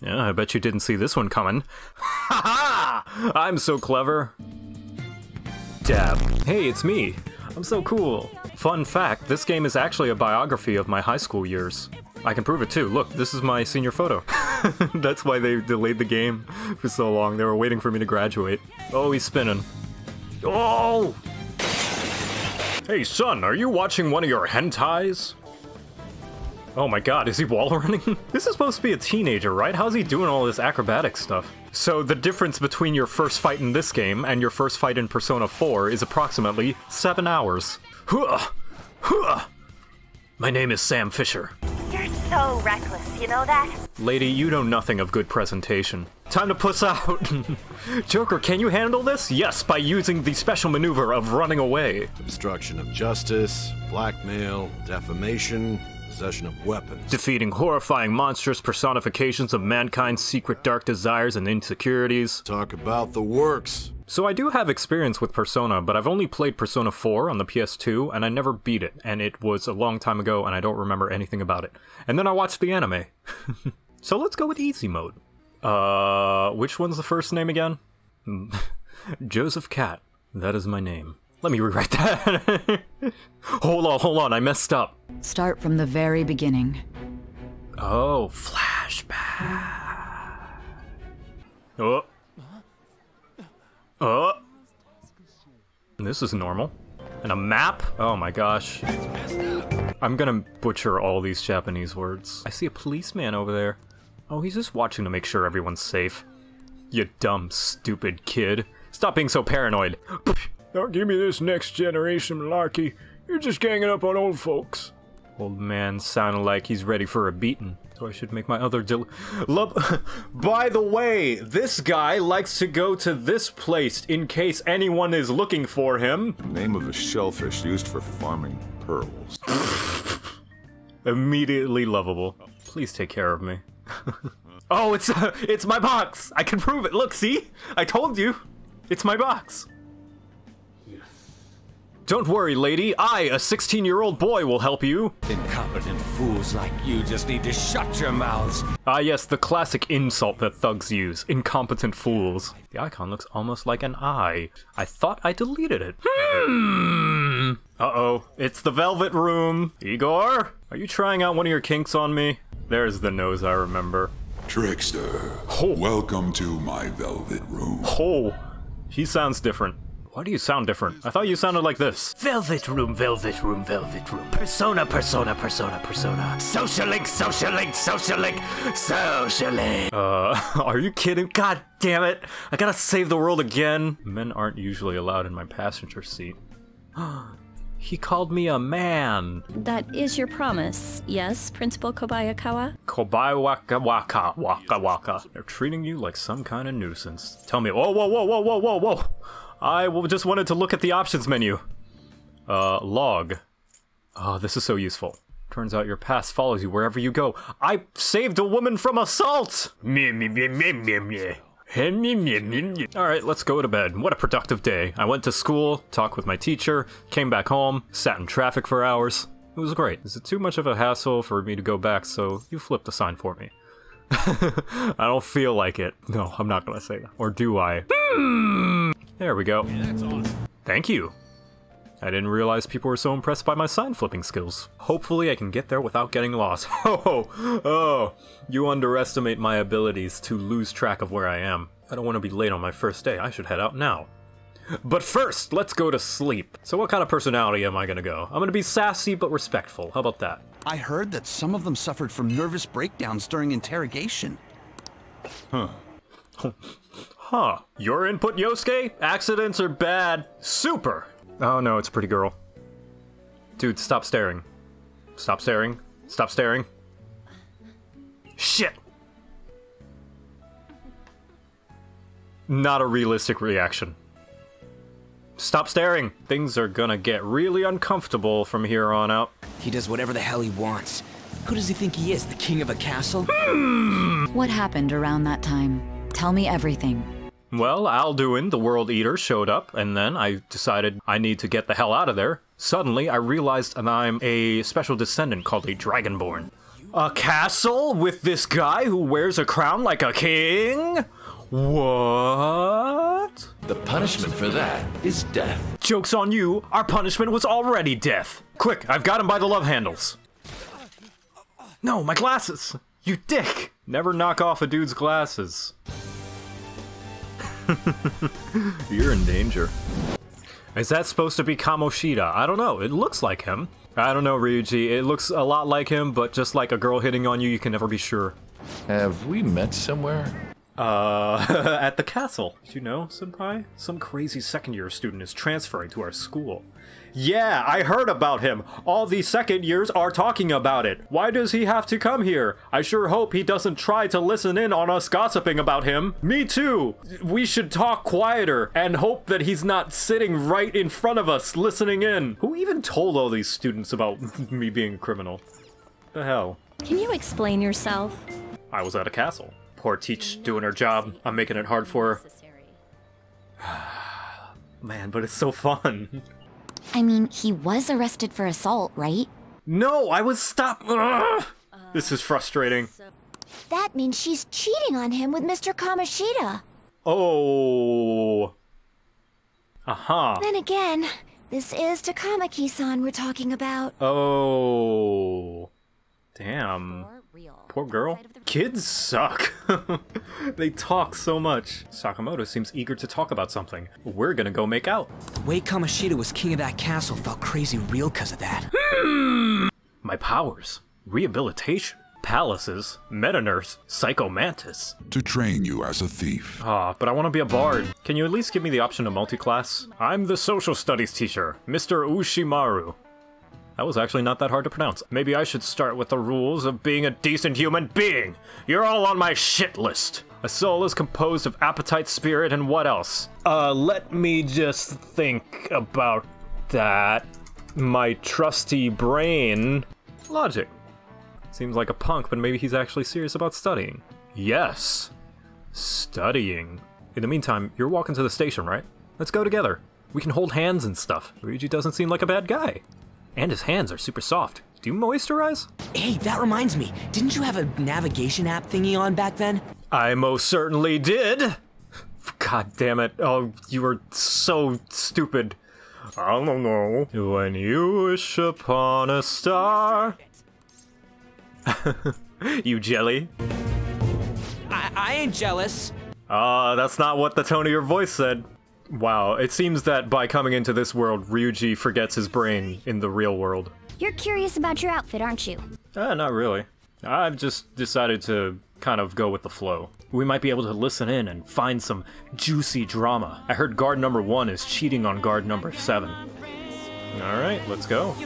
Yeah, I bet you didn't see this one coming. Ha ha! I'm so clever. Dab. Hey, it's me. I'm so cool. Fun fact, this game is actually a biography of my high school years. I can prove it too. Look, this is my senior photo. That's why they delayed the game for so long. They were waiting for me to graduate. Oh, he's spinning. Oh! Hey, son, are you watching one of your hentais? Oh my god, is he wall running? this is supposed to be a teenager, right? How's he doing all this acrobatic stuff? So the difference between your first fight in this game and your first fight in Persona 4 is approximately 7 hours. Huh! Huh! My name is Sam Fisher. You're so reckless, you know that? Lady, you know nothing of good presentation. Time to puss out! Joker, can you handle this? Yes, by using the special maneuver of running away. Obstruction of justice, blackmail, defamation, possession of weapons. Defeating horrifying monstrous personifications of mankind's secret dark desires and insecurities. Talk about the works. So I do have experience with Persona, but I've only played Persona 4 on the PS2, and I never beat it, and it was a long time ago, and I don't remember anything about it. And then I watched the anime. so let's go with easy mode. Uh, which one's the first name again? Joseph Cat. That is my name. Let me rewrite that. hold on, hold on, I messed up. Start from the very beginning. Oh, flashback. Oh. Oh. This is normal. And a map? Oh my gosh. I'm gonna butcher all these Japanese words. I see a policeman over there. Oh, he's just watching to make sure everyone's safe. You dumb, stupid kid. Stop being so paranoid. Don't give me this next generation malarkey. You're just ganging up on old folks. Old man sounded like he's ready for a beating. So I should make my other del- Love- By the way, this guy likes to go to this place in case anyone is looking for him. Name of a shellfish used for farming pearls. Immediately lovable. Please take care of me. oh, it's uh, it's my box. I can prove it. Look, see? I told you. It's my box. Don't worry, lady. I, a 16-year-old boy, will help you. Incompetent fools like you just need to shut your mouths. Ah, yes, the classic insult that thugs use. Incompetent fools. The icon looks almost like an eye. I thought I deleted it. Hmm. Uh-oh. It's the Velvet Room. Igor? Are you trying out one of your kinks on me? There's the nose I remember. Trickster, Oh. welcome to my velvet room. Oh, he sounds different. Why do you sound different? I thought you sounded like this. Velvet room, velvet room, velvet room. Persona, persona, persona, persona. Social link, social link, social link, social link. Uh, are you kidding? God damn it! I gotta save the world again! Men aren't usually allowed in my passenger seat. he called me a man! That is your promise, yes, Principal Kobayakawa? Kobai waka waka waka waka. They're treating you like some kind of nuisance. Tell me, whoa, whoa, whoa, whoa, whoa, whoa, whoa! I w- just wanted to look at the options menu. Uh, log. Oh, this is so useful. Turns out your past follows you wherever you go. I saved a woman from assault! Alright, let's go to bed. What a productive day. I went to school, talked with my teacher, came back home, sat in traffic for hours. It was great. Is it too much of a hassle for me to go back, so you flip the sign for me? I don't feel like it. No, I'm not gonna say that. Or do I? There we go. Thank you. I didn't realize people were so impressed by my sign flipping skills. Hopefully I can get there without getting lost. Oh, oh, you underestimate my abilities to lose track of where I am. I don't want to be late on my first day. I should head out now. But first, let's go to sleep. So what kind of personality am I gonna go? I'm gonna be sassy but respectful. How about that? I heard that some of them suffered from nervous breakdowns during interrogation. Huh. Your input, Yosuke? Accidents are bad. Super. Oh no, it's a pretty girl. Dude, stop staring. Stop staring. Stop staring. Shit! Not a realistic reaction. Stop staring! Things are gonna get really uncomfortable from here on out. He does whatever the hell he wants. Who does he think he is, the king of a castle? Hmm. What happened around that time? Tell me everything. Well, Alduin, the World Eater, showed up, and then I decided I need to get the hell out of there. Suddenly, I realized that I'm a special descendant called a Dragonborn. A castle with this guy who wears a crown like a king? What? The punishment for that is death. Joke's on you, our punishment was already death. Quick, I've got him by the love handles. No, my glasses! You dick! Never knock off a dude's glasses. You're in danger. Is that supposed to be Kamoshida? I don't know. It looks like him. I don't know, Ryuji. It looks a lot like him, but just like a girl hitting on you, you can never be sure. Have we met somewhere? Uh, at the castle. Did you know, Senpai? Some crazy second year student is transferring to our school. Yeah, I heard about him. All the second years are talking about it. Why does he have to come here? I sure hope he doesn't try to listen in on us gossiping about him. Me too. We should talk quieter and hope that he's not sitting right in front of us listening in. Who even told all these students about me being a criminal? The hell? Can you explain yourself? I was at a castle. Poor Teach doing her job. I'm making it hard for her. Man, but it's so fun. I mean, he was arrested for assault, right? No, I was stopped. This is frustrating. That means she's cheating on him with Mr. Kamoshida. Oh. Aha. Then again, this is Takamaki-san we're talking about. Oh. Damn. Poor girl. Kids suck. they talk so much. Sakamoto seems eager to talk about something. We're gonna go make out. The way Kamoshida was king of that castle felt crazy real because of that. My powers. Rehabilitation. Palaces. Meta-Nurse. Psychomantis. To train you as a thief. Ah, but I want to be a bard. Can you at least give me the option to multi-class? I'm the social studies teacher, Mr. Ushimaru. That was actually not that hard to pronounce. Maybe I should start with the rules of being a decent human being. You're all on my shit list. A soul is composed of appetite, spirit, and what else? Uh, let me just think about that. My trusty brain. Logic. Seems like a punk, but maybe he's actually serious about studying. Yes. Studying. In the meantime, you're walking to the station, right? Let's go together. We can hold hands and stuff. Ryuji doesn't seem like a bad guy. And his hands are super soft. Do you moisturize? Hey, that reminds me. Didn't you have a navigation app thingy on back then? I most certainly did. God damn it. Oh, you are so stupid. I don't know. When you wish upon a star. you jelly? I, I ain't jealous. Ah, uh, that's not what the tone of your voice said. Wow, it seems that by coming into this world, Ryuji forgets his brain in the real world. You're curious about your outfit, aren't you? Uh, not really. I've just decided to kind of go with the flow. We might be able to listen in and find some juicy drama. I heard guard number one is cheating on guard number seven. Alright, let's go.